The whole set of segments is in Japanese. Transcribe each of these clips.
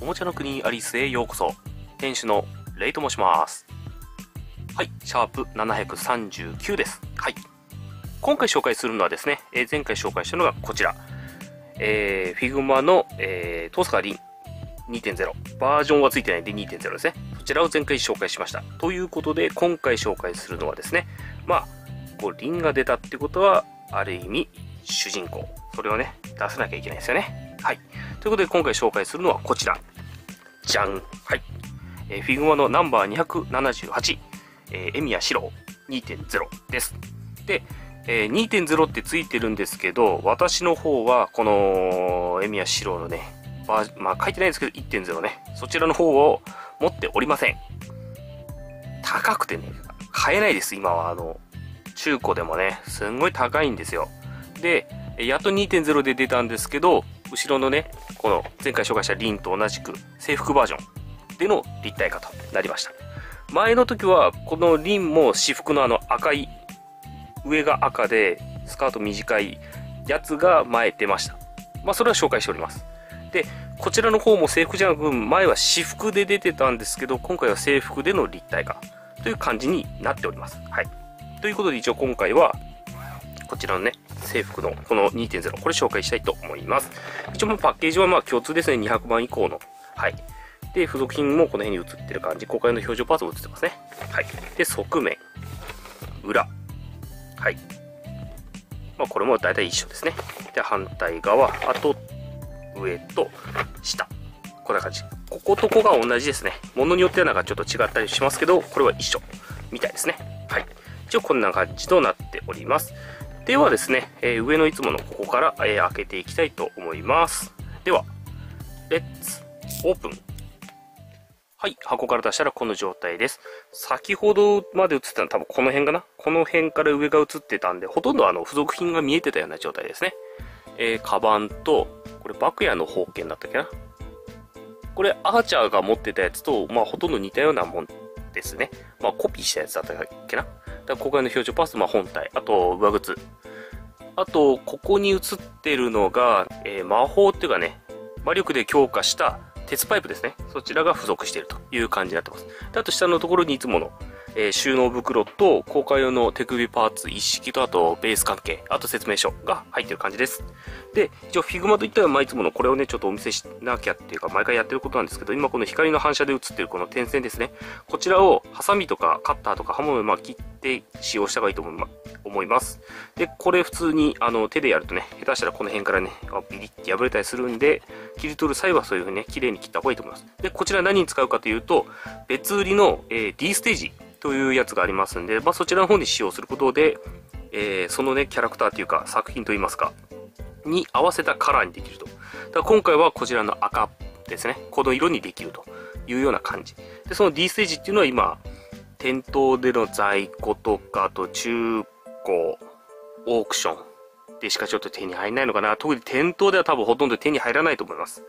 おもちゃの国アリスへようこそ。店主のレイと申します。はい、シャープ739です。はい。今回紹介するのはですね、えー、前回紹介したのがこちら。えー、Figma の、えー、トースカーリン2.0。バージョンはついてないんで2.0ですね。そちらを前回紹介しました。ということで、今回紹介するのはですね、まあ、こう、リンが出たってことは、ある意味、主人公。それをね、出さなきゃいけないですよね。はい。ということで、今回紹介するのはこちら。じゃん。はい。えー、 figma のナンバー278、えー、エミヤシロ2.0です。で、えー、2.0ってついてるんですけど、私の方は、この、衛宮士郎のね、バーまあ書いてないんですけど、1.0ね、そちらの方を持っておりません。高くてね、買えないです、今は。あの、中古でもね、すんごい高いんですよ。で、やっと2.0で出たんですけど、後ろのね、この前回紹介したリンと同じく制服バージョンでの立体化となりました。前の時はこのリンも私服のあの赤い、上が赤でスカート短いやつが前出ました。まあそれは紹介しております。で、こちらの方も制服じゃなく、前は私服で出てたんですけど、今回は制服での立体化という感じになっております。はい。ということで一応今回は、こちらのね、制服のこの2.0、これ紹介したいと思います。一応もうパッケージはまあ共通ですね、200番以降の。はい。で、付属品もこの辺に映ってる感じ。公開の表情パーツも映ってますね。はい。で、側面。裏。はい。まあこれも大体一緒ですね。で、反対側。あと、上と下。こんな感じ。こことこが同じですね。ものによってはなんかちょっと違ったりしますけど、これは一緒。みたいですね。はい。一応こんな感じとなっております。ではですね、えー、上のいつものここから、えー、開けていきたいと思います。では、レッツオープン。はい、箱から出したらこの状態です。先ほどまで映ってたのは多分この辺かな？この辺から上が映ってたんで、ほとんどあの付属品が見えてたような状態ですね。えー、カバンと、これバクヤの宝剣だったっけな？これアーチャーが持ってたやつと、まあほとんど似たようなもんですね。まあコピーしたやつだったっけな？だ公開の表情パス、まあ、本体、あと上靴。あと、ここに映ってるのが、えー、魔法っていうかね、魔力で強化した鉄パイプですね。そちらが付属しているという感じになってます。であと下のところにいつもの、えー、収納袋と公開用の手首パーツ一式とあとベース関係、あと説明書が入ってる感じです。で、一応 Figma といったら、まあ、いつものこれをね、ちょっとお見せしなきゃっていうか、毎回やってることなんですけど、今この光の反射で映ってるこの点線ですね。こちらをハサミとかカッターとか刃物でまあ切って使用した方がいいと思います。で、これ普通にあの手でやるとね、下手したらこの辺からね、ビリッて破れたりするんで、切り取る際はそういう風にね、綺麗に切った方がいいと思います。で、こちら何に使うかというと、別売りの、えー、D ステージというやつがありますんで、まあ、そちらの方に使用することで、えー、そのね、キャラクターというか作品といいますか、に合わせたカラーにできると。だ今回はこちらの赤ですね。この色にできるというような感じ。で、その D ステージっていうのは今、店頭での在庫とか、と中古、オークションでしかちょっと手に入らないのかな。特に店頭では多分ほとんど手に入らないと思います。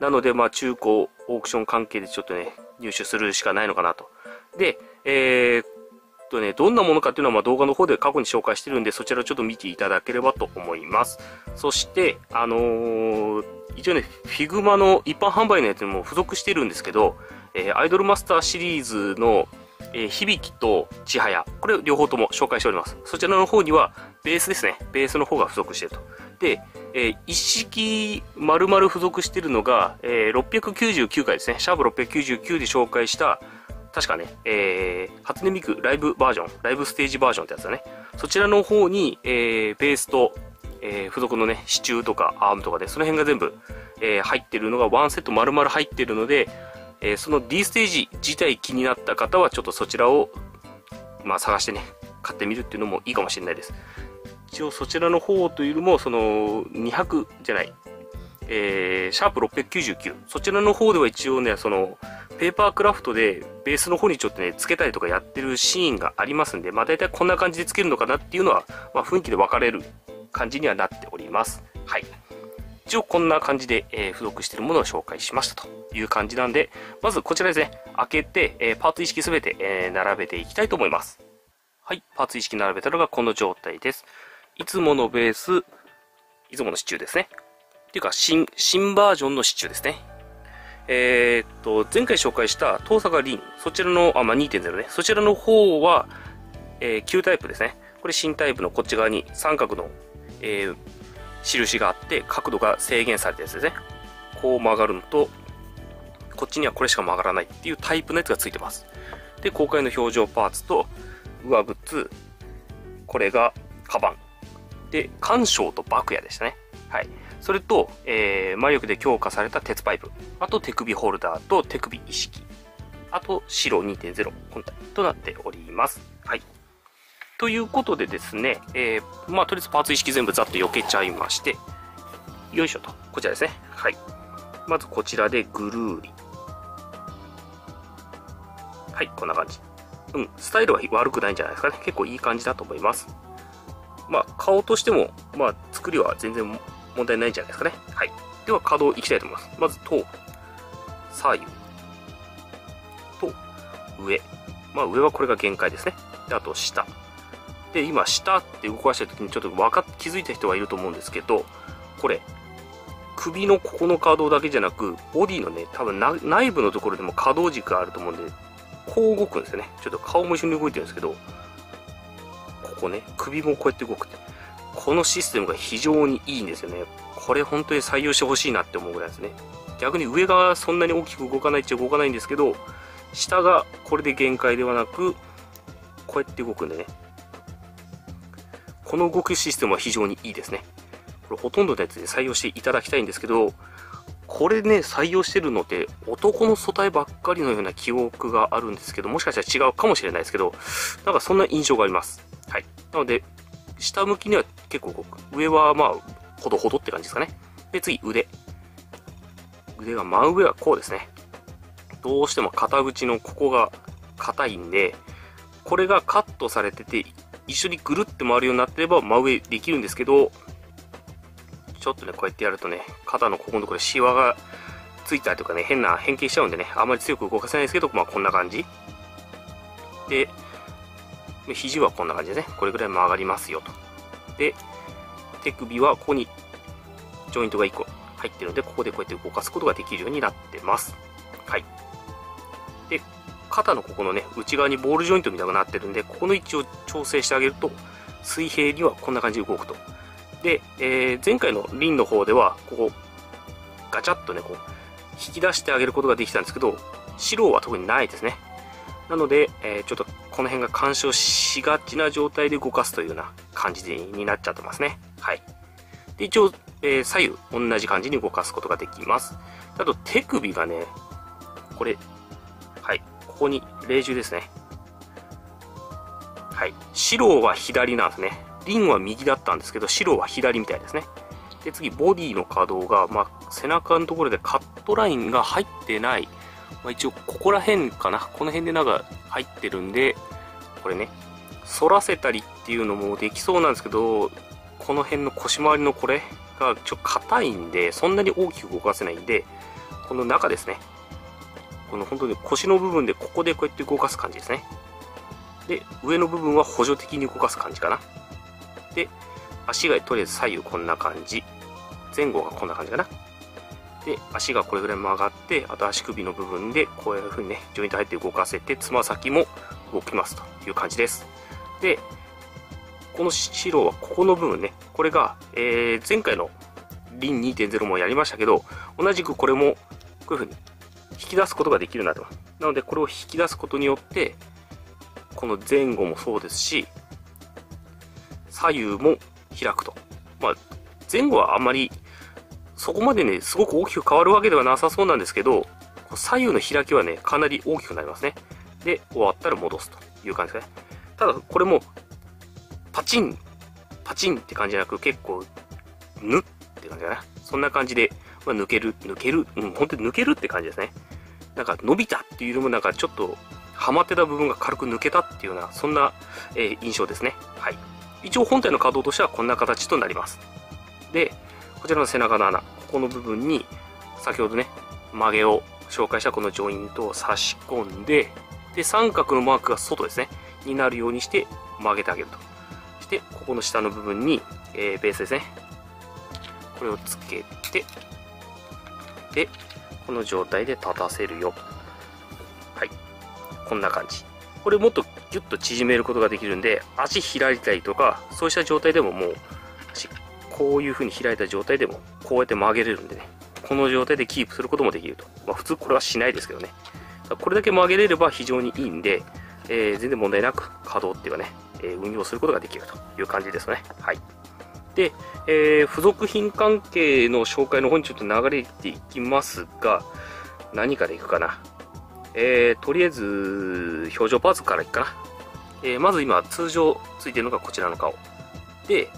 なので、まあ中古、オークション関係でちょっとね、入手するしかないのかなと。で、えー、とね、どんなものかっていうのはま動画の方で過去に紹介してるんで、そちらをちょっと見ていただければと思います。そして、あのー、一応ね、Figma の一般販売のやつにも付属してるんですけど、えー、アイドルマスターシリーズの、え、響きと千早、これ両方とも紹介しております。そちらの方には、ベースですね。ベースの方が付属してると。で、えー、一式丸々付属してるのが、えー、699回ですね。シャープ699で紹介した、確かね、えー、初音ミクライブバージョン、ライブステージバージョンってやつだね。そちらの方に、えー、ベースと、えー、付属のね、支柱とかアームとかで、その辺が全部、えー、入ってるのがワンセット丸々入ってるので、えー、その D ステージ自体気になった方は、ちょっとそちらを、まあ、探してね、買ってみるっていうのもいいかもしれないです。一応そちらの方というよりも、その200じゃない、えー、シャープ699。そちらの方では一応ね、その、ペーパークラフトでベースの方にちょっとね、つけたりとかやってるシーンがありますんで、まあ大体こんな感じでつけるのかなっていうのは、まあ雰囲気で分かれる感じにはなっております。はい。一応こんな感じで、えー、付属しているものを紹介しましたという感じなんで、まずこちらですね、開けて、えー、パーツ意識すべて、えー、並べていきたいと思います。はい、パーツ意識並べたのがこの状態です。いつものベース、いつもの支柱ですね。っていうか、新、新バージョンの支柱ですね。えー、っと、前回紹介した東坂リン、そちらの、あ、まあ、2.0ね、そちらの方は、えー、旧タイプですね。これ新タイプのこっち側に三角の、えー、印があって、角度が制限されたやつですね。こう曲がるのと、こっちにはこれしか曲がらないっていうタイプのやつがついてます。で、公開の表情パーツと、上靴、これがカバン。で、干渉とバクヤでしたね。はい。それと、えー、魔力で強化された鉄パイプ。あと手首ホルダーと手首意識。あと白2.0本体となっております。はい。ということでですね、えー、まあ、とりあえずパーツ意識全部ざっと避けちゃいまして、よいしょと。こちらですね。はい。まずこちらでぐるーり。はい、こんな感じ。うん、スタイルは悪くないんじゃないですかね。結構いい感じだと思います。まあ、顔としても、まあ、作りは全然問題ないんじゃないですかね。はい。では、稼働いきたいと思います。まず、頭、左右、と、上。まあ、上はこれが限界ですね。で、あと、下。で、今、下って動かした時にちょっと分かっ、気づいた人はいると思うんですけど、これ、首のここの可動だけじゃなく、ボディのね、多分内部のところでも可動軸があると思うんで、こう動くんですよね。ちょっと顔も一緒に動いてるんですけど、ここね、首もこうやって動くって。このシステムが非常にいいんですよね。これ本当に採用してほしいなって思うぐらいですね。逆に上がそんなに大きく動かないっちゃ動かないんですけど、下がこれで限界ではなく、こうやって動くんでね。この動くシステムは非常にいいですね。これほとんどのやつで採用していただきたいんですけど、これね、採用してるのって男の素体ばっかりのような記憶があるんですけど、もしかしたら違うかもしれないですけど、なんかそんな印象があります。はい。なので、下向きには結構動く。上はまあ、ほどほどって感じですかね。で、次、腕。腕が真上はこうですね。どうしても肩口のここが硬いんで、これがカットされてて、一緒にぐるって回るようになってれば真上できるんですけど、ちょっとね、こうやってやるとね、肩のここのところでシワがついたりとかね、変な変形しちゃうんでね、あまり強く動かせないですけど、まあこんな感じ。で、肘はこんな感じでね、これぐらい曲がりますよと。で、手首はここにジョイントが1個入ってるので、ここでこうやって動かすことができるようになってます。はい。で、肩のここのね、内側にボールジョイントみたいになってるんで、ここの位置を調整してあげると、水平にはこんな感じで動くと。で、えー、前回のリンの方では、ここ、ガチャッとね、こう、引き出してあげることができたんですけど、白は特にないですね。なので、えー、ちょっとこの辺が干渉しがちな状態で動かすというような感じになっちゃってますね。はい。で、一応、えー、左右同じ感じに動かすことができます。あと手首がね、これ、はい、ここに霊獣ですね。はい。白は左なんですね。リンは右だったんですけど、白は左みたいですね。で、次、ボディの可動が、まあ、背中のところでカットラインが入ってない。まあ、一応、ここら辺かな。この辺でなんか入ってるんで、これね、反らせたりっていうのもできそうなんですけど、この辺の腰回りのこれがちょっと硬いんで、そんなに大きく動かせないんで、この中ですね。この本当に腰の部分でここでこうやって動かす感じですね。で、上の部分は補助的に動かす感じかな。で、足がとりあえず左右こんな感じ。前後がこんな感じかな。で、足がこれぐらい曲がって、あと足首の部分でこういう風にね、ジョイント入って動かせて、つま先も動きますという感じです。で、この白はここの部分ね、これが、えー、前回のリン2.0もやりましたけど、同じくこれもこういう風に引き出すことができるようになってます。なので、これを引き出すことによって、この前後もそうですし、左右も開くと。まあ、前後はあんまり、そこまでね、すごく大きく変わるわけではなさそうなんですけど、左右の開きはね、かなり大きくなりますね。で、終わったら戻すという感じですね。ただ、これも、パチン、パチンって感じじゃなく、結構、ぬって感じかな。そんな感じで、まあ、抜ける、抜ける、うん、本当に抜けるって感じですね。なんか、伸びたっていうよりも、なんかちょっと、はまってた部分が軽く抜けたっていうような、そんな、えー、印象ですね。はい。一応本体の稼働としてはこんな形となります。で、こちらの背中の穴、ここの部分に、先ほどね、曲げを紹介したこのジョイントを差し込んで、で、三角のマークが外ですね、になるようにして曲げてあげると。そして、ここの下の部分に、えー、ベースですね。これをつけて、で、この状態で立たせるよはいこんな感じこれもっとギュッと縮めることができるんで足開いたりとかそうした状態でももうこういう風に開いた状態でもこうやって曲げれるんでねこの状態でキープすることもできると、まあ、普通これはしないですけどねこれだけ曲げれれば非常にいいんで、えー、全然問題なく稼働っていうかね、えー、運用することができるという感じですねはいで、えー、付属品関係の紹介の方にちょっと流れていきますが、何からいくかな。えー、とりあえず、表情パーツからいくかな。え、まず今、通常ついてるのがこちらの顔。で、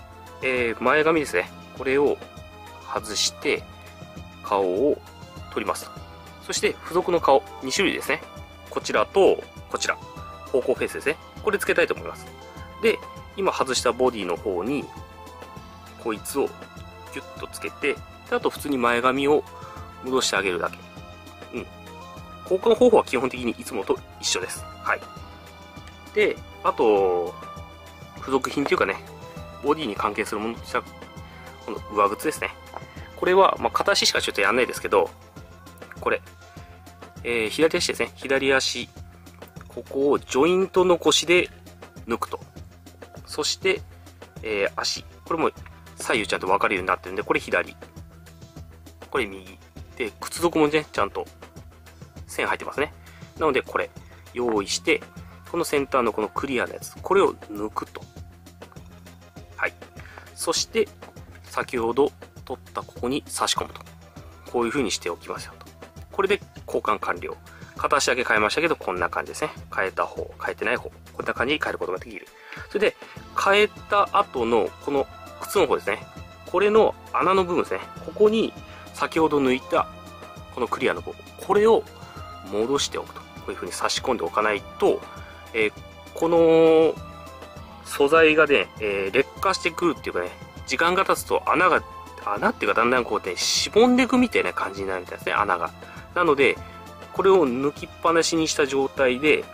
えー、前髪ですね。これを外して、顔を取ります。そして、付属の顔、2種類ですね。こちらと、こちら。方向フェイスですね。これ付けたいと思います。で、今外したボディの方に、こいつをギュッとつけて、であと普通に前髪を戻してあげるだけ。うん。交換方法は基本的にいつもと一緒です。はい。で、あと、付属品というかね、ボディに関係するものとしては、この上靴ですね。これは、まあ、片足しかちょっとやんないですけど、これ、えー、左足ですね。左足、ここをジョイントの腰で抜くと。そして、えー、足。これも左右ちゃんと分かるようになってるんで、これ左。これ右。で、靴底もね、ちゃんと線入ってますね。なので、これ、用意して、このセンターのこのクリアなやつ、これを抜くと。はい。そして、先ほど取ったここに差し込むと。こういう風にしておきますよと。これで交換完了。片足だけ変えましたけど、こんな感じですね。変えた方、変えてない方。こんな感じに変えることができる。それで、変えた後の、この靴の方ですね。これの穴の部分ですね。ここに先ほど抜いたこのクリアの部分。これを戻しておくと。こういう風に差し込んでおかないと、えー、この素材がね、えー、劣化してくるっていうかね、時間が経つと穴が、穴っていうかだんだんこうね、しぼんでいくみたいな感じになるみたいですね、穴が。なので、これを抜きっぱなしにした状態で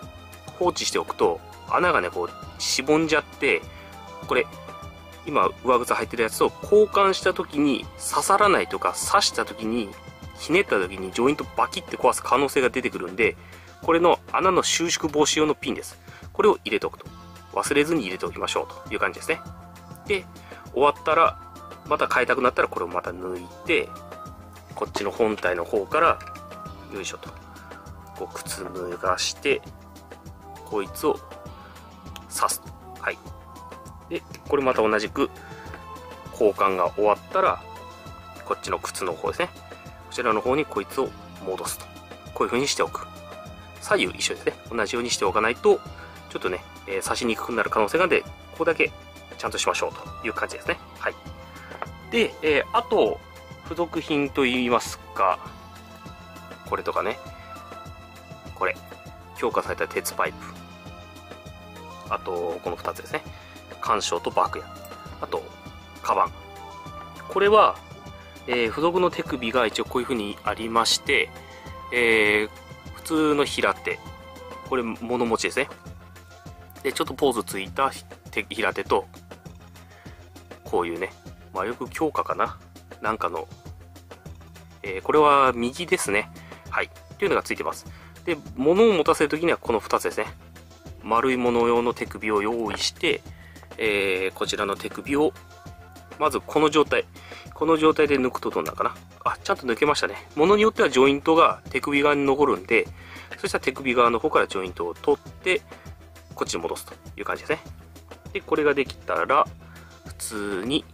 放置しておくと、穴がね、こう、しぼんじゃって、これ、今上靴履いてるやつと交換した時に刺さらないとか刺した時にひねった時にジョイントバキって壊す可能性が出てくるんでこれの穴の収縮防止用のピンですこれを入れておくと忘れずに入れておきましょうという感じですねで終わったらまた変えたくなったらこれをまた抜いてこっちの本体の方からよいしょとこう靴脱がしてこいつを刺すとはいで、これまた同じく交換が終わったら、こっちの靴の方ですね。こちらの方にこいつを戻すと。こういう風にしておく。左右一緒ですね。同じようにしておかないと、ちょっとね、えー、刺しにくくなる可能性があるので、ここだけちゃんとしましょうという感じですね。はい。で、えー、あと、付属品といいますか、これとかね、これ、強化された鉄パイプ。あと、この2つですね。干渉とバッグや。あと、カバン。これは、えー、付属の手首が一応こういう風にありまして、えー、普通の平手。これ、物持ちですね。で、ちょっとポーズついた平手と、こういうね、まあ、よく強化かななんかの、えー、これは右ですね。はい。っていうのがついてます。で、物を持たせるときにはこの2つですね。丸いもの用の手首を用意して、えー、こちらの手首を、まずこの状態。この状態で抜くとどんなかな。あ、ちゃんと抜けましたね。ものによってはジョイントが手首側に残るんで、そしたら手首側の方からジョイントを取って、こっちに戻すという感じですね。で、これができたら、普通に、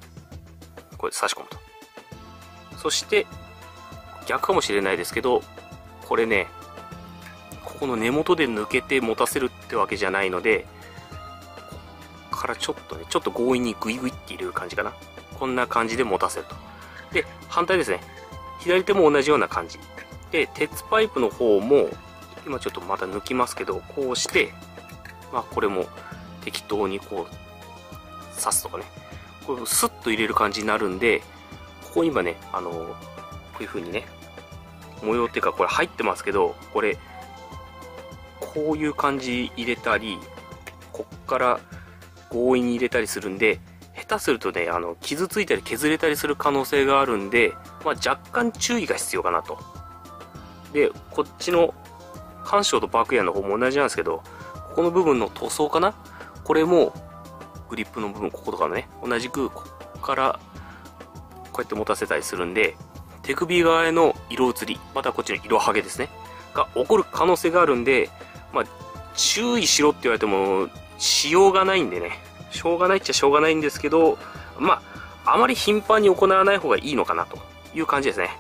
これ差し込むと。そして、逆かもしれないですけど、これね、ここの根元で抜けて持たせるってわけじゃないので、ここからちょっとね、ちょっと強引にグイグイって入れる感じかな。こんな感じで持たせると。で、反対ですね。左手も同じような感じ。で、鉄パイプの方も、今ちょっとまた抜きますけど、こうして、まあこれも適当にこう、刺すとかね。これスッと入れる感じになるんで、ここ今ね、あの、こういう風にね、模様っていうかこれ入ってますけど、これ、こういう感じ入れたり、こっから強引に入れたりするんで、下手するとね、あの、傷ついたり削れたりする可能性があるんで、まあ、若干注意が必要かなと。で、こっちの干渉とバックエアの方も同じなんですけど、ここの部分の塗装かな？これも、グリップの部分、こことかのね、同じく、ここからこうやって持たせたりするんで、手首側への色移り、またこっちの色剥げですね、が起こる可能性があるんで、まあ、注意しろって言われても、しようがないんでね、しょうがないっちゃしょうがないんですけど、まあ、あまり頻繁に行わない方がいいのかなという感じですね。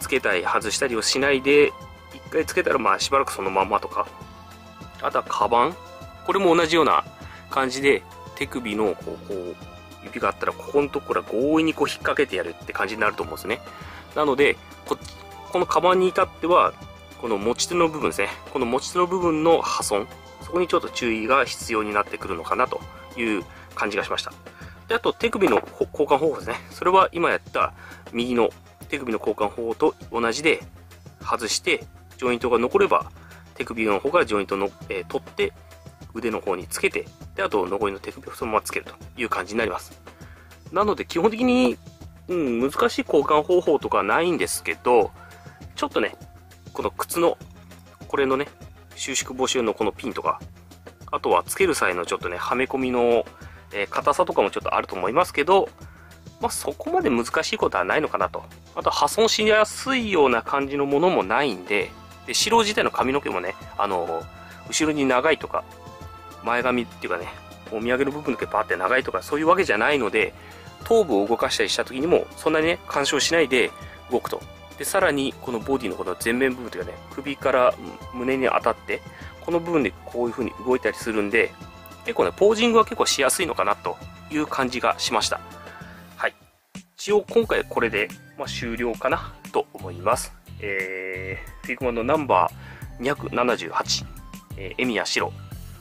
つけたり外したりをしないで、一回つけたらまあしばらくそのまんまとか。あとはカバン？これも同じような感じで、手首のこう、こう指があったら、ここのところから強引にこう引っ掛けてやるって感じになると思うんですね。なので、ここのカバンに至っては、この持ち手の部分ですね。この持ち手の部分の破損。そこにちょっと注意が必要になってくるのかなという感じがしました。で、あと手首の交換方法ですね。それは今やった右の手首の交換方法と同じで外して、ジョイントが残れば手首の方からジョイントの、えー、取って腕の方につけて、で、あと残りの手首をそのままつけるという感じになります。なので基本的に、うん、難しい交換方法とかないんですけど、ちょっとね、この靴の、これのね、収縮防止用のこのピンとか、あとはつける際のちょっとね、はめ込みの、えー、硬さとかもちょっとあると思いますけど、まあ、そこまで難しいことはないのかなと。あと破損しやすいような感じのものもないんで、で、白自体の髪の毛もね、あの、後ろに長いとか、前髪っていうかね、お土産の部分だけパーって長いとか、そういうわけじゃないので、頭部を動かしたりした時にも、そんなにね、干渉しないで動くと。で、さらに、このボディのこの前面部分というかね、首から胸に当たって、この部分でこういう風に動いたりするんで、結構ね、ポージングは結構しやすいのかなという感じがしました。はい。一応今回これで、まあ、終了かなと思います。えー、 figma のナンバー278、えー、衛宮士郎、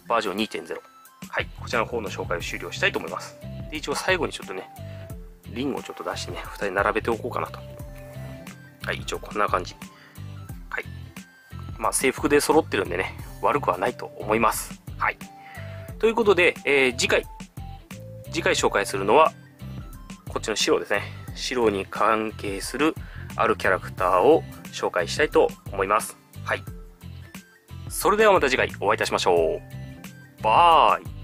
バージョン2.0。はい、こちらの方の紹介を終了したいと思います。で、一応最後にちょっとね、リンゴをちょっと出してね、2人並べておこうかなと。はい、一応こんな感じ。はい。まあ、制服で揃ってるんでね、悪くはないと思います。はい。ということで、えー、次回、次回紹介するのは、こっちの白ですね。白に関係するあるキャラクターを紹介したいと思います。はい。それではまた次回お会いいたしましょう。バイ